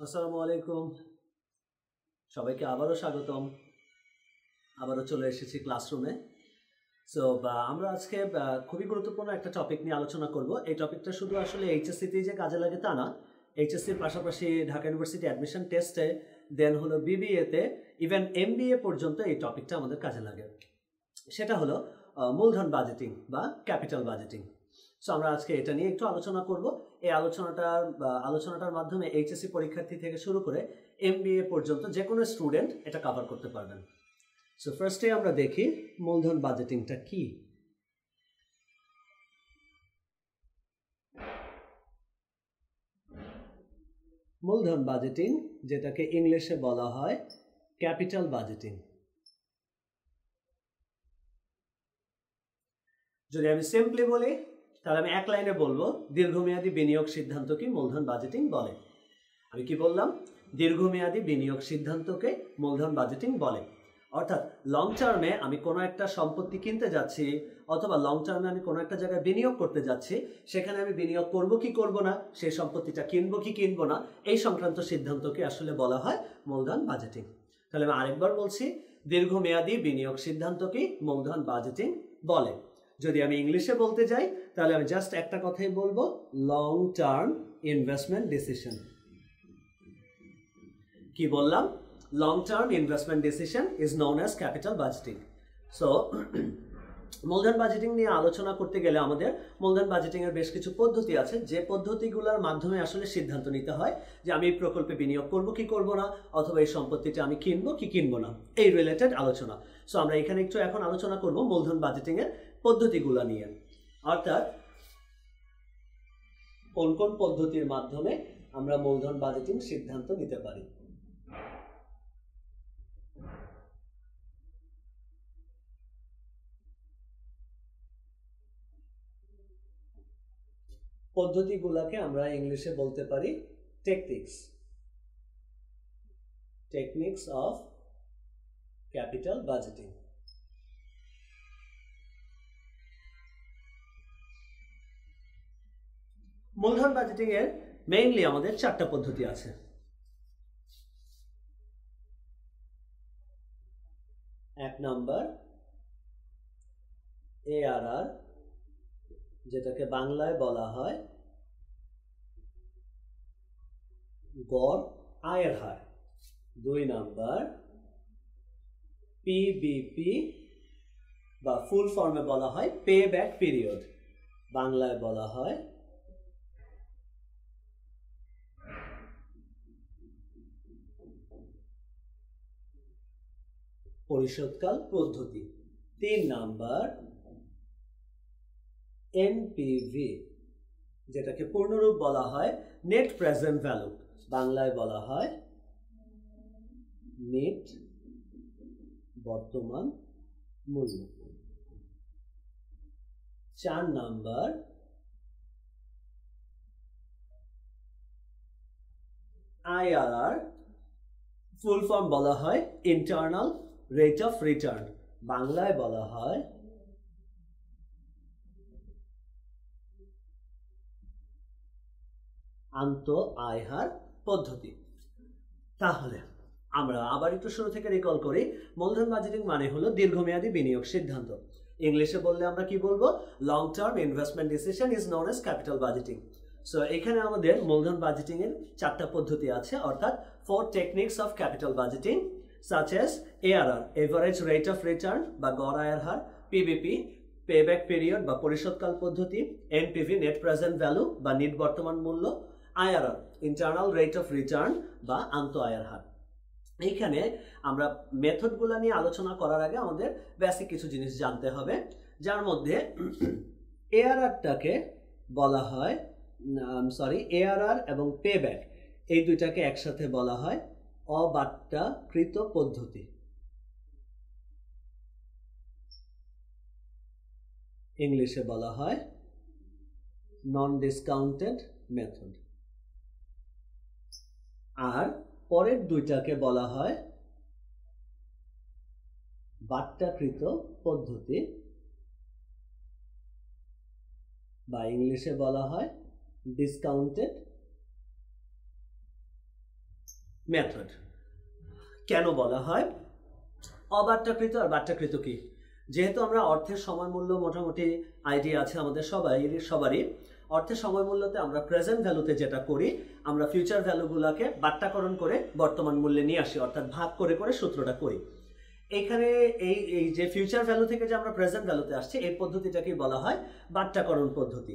আসসালামু আলাইকুম। সবাইকে আবারও স্বাগতম। আবারও চলে এসেছি ক্লাসরুমে সো আমরা আজকে খুবই গুরুত্বপূর্ণ একটা টপিক নিয়ে আলোচনা করব। এই টপিকটা শুধু আসলে এইচএসসিতে যে কাজে লাগে তা না এইচএসসির পাশাপাশি ঢাকা ইউনিভার্সিটি অ্যাডমিশন টেস্টে দেন হলো বিবিএতে ইভেন এমবিএ পর্যন্ত এই টপিকটা আমাদের কাজে লাগে। সেটা হলো মূলধন বাজেটিং বা ক্যাপিটাল বাজেটিং সো আমরা আজকে এটা নিয়ে একটু আলোচনা করব। এই আলোচনাটার আলোচনাটার মাধ্যমে এইচএসসি পরীক্ষার্থী থেকে শুরু করে এমবিএ পর্যন্ত যে কোনো স্টুডেন্ট এটা কভার করতে পারবেন। সো ফার্স্টে আমরা দেখি মূলধন বাজেটিংটা কি। মূলধন বাজেটিং যেটাকে ইংলিশে বলা হয় ক্যাপিটাল বাজেটিং যদি আমি সিম্পলি বলি, তাহলে আমি এক লাইনে বলব, দীর্ঘমেয়াদী বিনিয়োগ সিদ্ধান্তকে মূলধন বাজেটিং বলে। আমি কি বললাম? দীর্ঘমেয়াদী বিনিয়োগ সিদ্ধান্তকে মূলধন বাজেটিং বলে। অর্থাৎ লং টার্মে আমি কোনো একটা সম্পত্তি কিনতে যাচ্ছি, অথবা লং টার্মে আমি কোনো একটা জায়গায় বিনিয়োগ করতে যাচ্ছি, সেখানে আমি বিনিয়োগ করব কি করব না সেই সম্পত্তিটা কিনবো কি কিনবো না, এই সংক্রান্ত সিদ্ধান্তকে আসলে বলা হয় মূলধন বাজেটিং তাহলে আমি আরেকবার বলছি, দীর্ঘমেয়াদী বিনিয়োগ সিদ্ধান্তকে মূলধন বাজেটিং বলে। যদি আমি ইংলিশে বলতে যাই, তাহলে আমি জাস্ট একটা কথাই বলব লং টার্ম ইনভেস্টমেন্ট ডিসিশন কি বললাম? Long term investment decision is known as capital budgeting so মূলধন বাজেটিং নিয়ে আলোচনা করতে গেলে আমাদের মূলধন বাজেটিং এর বেশ কিছু পদ্ধতি আছে। যে পদ্ধতিগুলোর মাধ্যমে আসলে সিদ্ধান্ত নিতে হয় যে আমি এই প্রকল্পে বিনিয়োগ করব, কি করব না, অথবা এই সম্পত্তিটা আমি কিনবো, কি কিনবো না। এই রিলেটেড আলোচনা। সো আমরা এখানে একটু এখন আলোচনা করব মূলধন বাজেটিং এর পদ্ধতিগুলো নিয়ে। অর্থাৎ কোন কোন পদ্ধতির মাধ্যমে আমরা মূলধন বাজেটিং সিদ্ধান্ত নিতে পারি? পদ্ধতিগুলোকে আমরা ইংলিশে বলতে পারি techniques techniques of capital budgeting. মূলধন বাজেটিং এর মেইনলি আমাদের চারটা পদ্ধতি আছে। এক নাম্বার এআরআর যেটাকে বাংলায় বলা হয় গড় আয়ের হার। দুই নাম্বার পিবিপি বা ফুল ফর্মে বলা হয় পে ব্যাক পিরিয়ড বাংলায় বলা হয় পরিশোধকাল পদ্ধতি। তিন নাম্বার এনপিভি যেটাকে পূর্ণরূপ বলা হয় নেট প্রেজেন্ট ভ্যালু বাংলায় বলা হয় নেট বর্তমান মূল্য চার নাম্বার আইআরআর ফুল ফর্ম বলা হয় ইন্টারনাল রেট অফ রিটার্ন। বাংলায় বলা হয় আন্ত আয় হার পদ্ধতি। তাহলে আমরা আবার একটু শুরু থেকে রিকল করি। মূলধন বাজেটিং মানে হলো দীর্ঘমেয়াদী বিনিয়োগ সিদ্ধান্ত। ইংলিশে বললে আমরা কি বলব? Long term investment decision is known as capital budgeting so এখানে আমাদের মূলধন বাজেটিং এর চারটা পদ্ধতি আছে, অর্থাৎ four techniques of capital budgeting such as ARR average rate of return বা গড় আয়ের হার পিবিপি পেব্যাক পিরিয়ড বা পরিশোধকাল পদ্ধতি এনপিভি নেট প্রেজেন্ট ভ্যালু বা নিট বর্তমান মূল্য IRR internal rate of return বা আন্ত আয়ের হার। এইখানে আমরা মেথডগুলো নিয়ে আলোচনা করার আগে আমাদের বেসিক কিছু জিনিস জানতে হবে, যার মধ্যে এআরআরটাকে বলা হয় সরি এআরআর এবং পে ব্যাক এই দুইটাকে একসাথে বলা হয় অবাট্টাকৃত পদ্ধতি। ইংলিশে বলা হয় নন ডিসকাউন্টেড মেথড আর পরের দুইটাকে বলা হয় বাট্টাকৃত পদ্ধতি, বা ইংলিশে বলা হয় ডিসকাউন্টেড মেথড কেন বলা হয়? অবাট্টাকৃত আর বাট্টাকৃত কি? যেহেতু আমরা অর্থের সময় মূল্য মোটামুটি আইডিয়া আছে আমাদের সবাই সবারই। অর্থের সময় মূল্যতে আমরা প্রেজেন্ট ভ্যালুতে যেটা করি, আমরা ফিউচার ভ্যালুগুলোকে বাট্টাকরণ করে বর্তমান মূল্যে নিয়ে আসি, অর্থাৎ ভাগ করে করে সূত্রটা করি। এখানে এই এই যে ফিউচার ভ্যালু থেকে যে আমরা প্রেজেন্ট ভ্যালুতে আসছি, এই পদ্ধতিটাকেই বলা হয় বাট্টাকরণ পদ্ধতি।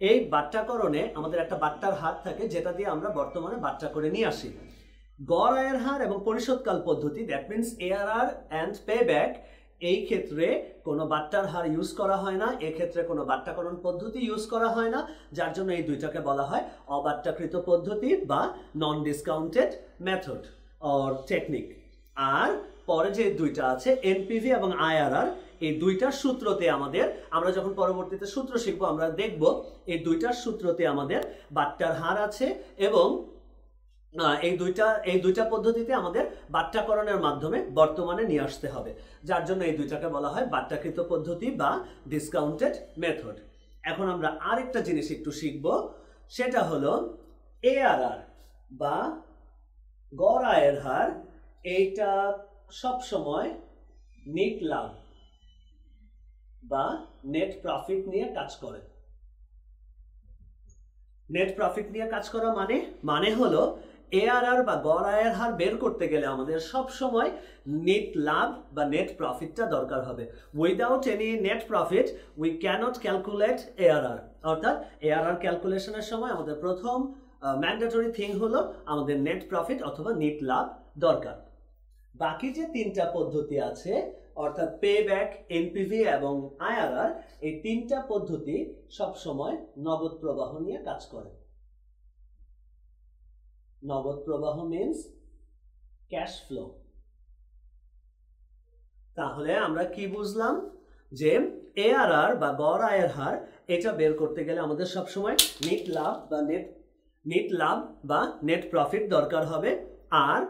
এই বাট্টাকরণে আমাদের একটা বাট্টার হাত থাকে, যেটা দিয়ে আমরা বর্তমানে বাট্টা করে নিয়ে আসি। গড় আয়ের হার এবং পরিশোধকাল পদ্ধতি that means ARR and payback এই ক্ষেত্রে কোনো বাট্টার হার ইউজ করা হয় না, এক্ষেত্রে কোনো বাট্টাকরণ পদ্ধতি ইউজ করা হয় না, যার জন্য এই দুইটাকে বলা হয় অবাট্টাকৃত পদ্ধতি বা non discounted method or technique আর পরে যে দুইটা আছে এনপিভি এবং আইআরআর এই দুইটার সূত্রতে আমাদের, আমরা যখন পরবর্তীতে সূত্র শিখব, আমরা দেখব, এই দুইটার সূত্রতে আমাদের বাট্টার হার আছে এবং এই দুইটা এই দুইটা পদ্ধতিতে আমাদের বাট্টাকরণের মাধ্যমে বর্তমানে নিয়ে আসতে হবে। যার জন্য এই দুইটাকে বলা হয় বাট্টাকৃত পদ্ধতি বা ডিসকাউন্টেড মেথড এখন আমরা আরেকটা জিনিস একটু শিখব। সেটা হলো এআরআর বা গড় আয়ের হার, এইটা সব সময় নেট লাভ বা নেট প্রফিট নিয়ে কাজ করে। নেট প্রফিট নিয়ে কাজ করা মানে মানে হলো এআরআর বা গড় আয়ের হার বের করতে গেলে আমাদের সব সময় নেট লাভ বা নেট প্রফিটটা দরকার হবে। Without any net profit we can't calculate ARR. অর্থাৎ এআরআর ক্যালকুলেশনের সময় আমাদের প্রথম ম্যান্ডেটরি থিং হলো আমাদের নেট প্রফিট অথবা নেট লাভ দরকার। বাকি যে তিনটা পদ্ধতি আছে, অর্থাৎ পে ব্যাক এনপিভি এবং আইআরআর এই তিনটা পদ্ধতি সব সময় নগদ প্রবাহ নিয়ে কাজ করে। নগদ প্রবাহ মিনস ক্যাশ ফ্লো তাহলে আমরা কি বুঝলাম? যে এআরআর বা গড় আয়ের হার, এটা বের করতে গেলে আমাদের সবসময় নেট লাভ বা নেট নেট লাভ বা নেট প্রফিট দরকার হবে। আর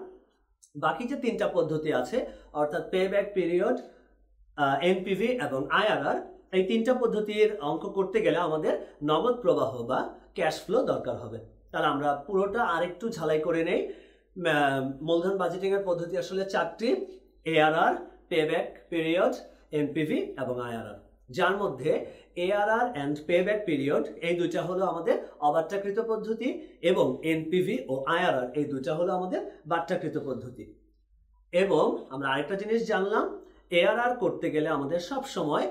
বাকি যে তিনটা পদ্ধতি আছে, অর্থাৎ পে ব্যাক পিরিয়ড এনপিভি এবং আইআরআর এই তিনটা পদ্ধতির অঙ্ক করতে গেলে আমাদের নগদ প্রবাহ বা ক্যাশ ফ্লো দরকার হবে। তাহলে আমরা পুরোটা আরেকটু ঝালাই করে নেই। মূলধন বাজেটিং এর পদ্ধতি আসলে চারটি ARR pay back period NPV এবং আইআরআর যার মধ্যে ARR and pay back period এই দুইটা হলো আমাদের অবাট্টাকৃত পদ্ধতি এবং এনপিভি ও আইআরআর এই দুইটা হলো আমাদের বাট্টাকৃত পদ্ধতি। এবং আমরা আরেকটা জিনিস জানলাম এআরআর করতে গেলে আমাদের সব সময়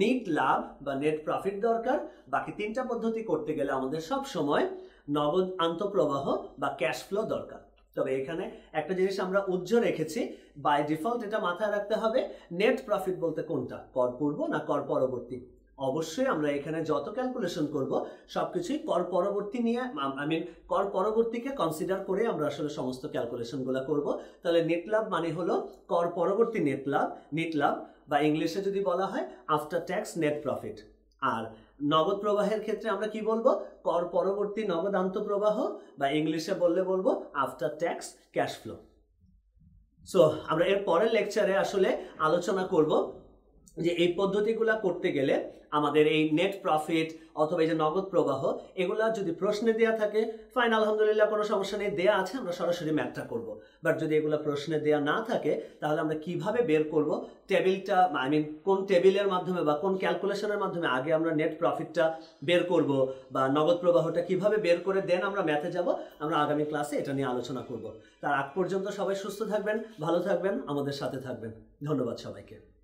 নিট লাভ বা নেট প্রফিট দরকার। বাকি তিনটা পদ্ধতি করতে গেলে আমাদের সব সময় নগদ আন্তঃপ্রবাহ বা ক্যাশ ফ্লো দরকার। তবে এখানে একটা জিনিস আমরা উজ্জ্ব রেখেছি বাই ডিফল্ট এটা মাথায় রাখতে হবে নেট প্রফিট বলতে কোনটা? কর পূর্ব না কর পরবর্তী? অবশ্যই আমরা এখানে যত ক্যালকুলেশন করব, সবকিছুই কর পরবর্তী নিয়ে আই মিন কর পরবর্তীকে কনসিডার করে আমরা আসলে সমস্ত ক্যালকুলেশনগুলো করব। তাহলে নেট লাভ মানে হলো কর পরবর্তী নেট লাভ নেট লাভ বা ইংলিশে যদি বলা হয় আফটার ট্যাক্স নেট প্রফিট আর নগদ প্রবাহের ক্ষেত্রে আমরা কি বলব? কর পরবর্তী নগদ আন্তঃপ্রবাহ বা ইংলিশে বললে বলব after tax cash flow so আমরা এর পরের লেকচারে আসলে আলোচনা করব যে এই পদ্ধতিগুলো করতে গেলে আমাদের এই নেট প্রফিট অথবা এই যে নগদ প্রবাহ, এগুলা যদি প্রশ্নে দেওয়া থাকে ফাইন আলহামদুলিল্লাহ, কোনো সমস্যা নেই, দেয়া আছে, আমরা সরাসরি ম্যাথটা করব। বাট যদি এগুলো প্রশ্নে দেওয়া না থাকে, তাহলে আমরা কীভাবে বের করব? টেবিলটা আই মিন কোন টেবিলের মাধ্যমে বা কোন ক্যালকুলেশনের মাধ্যমে আগে আমরা নেট প্রফিটটা বের করব বা নগদ প্রবাহটা কীভাবে বের করে দেন আমরা ম্যাথে যাব, আমরা আগামী ক্লাসে এটা নিয়ে আলোচনা করব। তার আগ পর্যন্ত সবাই সুস্থ থাকবেন, ভালো থাকবেন, আমাদের সাথে থাকবেন। ধন্যবাদ সবাইকে।